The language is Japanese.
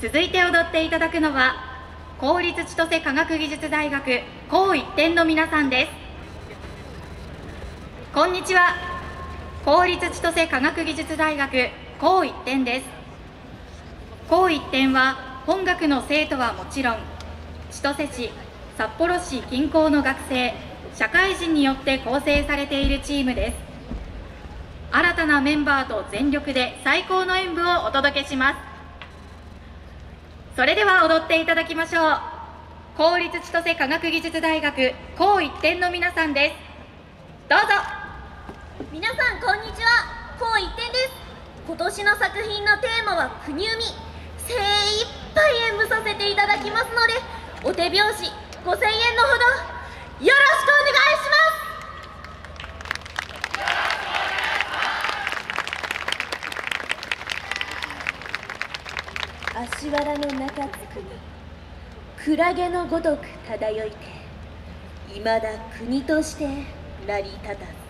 続いて踊っていただくのは公立千歳科学技術大学高一点の皆さんです。こんにちは。公立千歳科学技術大学高一点です。高一点は本学の生徒はもちろん千歳市札幌市近郊の学生社会人によって構成されているチームです。新たなメンバーと全力で最高の演舞をお届けします。それでは踊っていただきましょう。公立千歳科学技術大学高一点の皆さんです。どうぞ。皆さんこんにちは。高一点です。今年の作品のテーマは国生み。精一杯演舞させていただきますのでお手拍子5000円のほどよろしくお願いします。足原の中つくクラゲのごとく漂いていまだ国として成り立たず。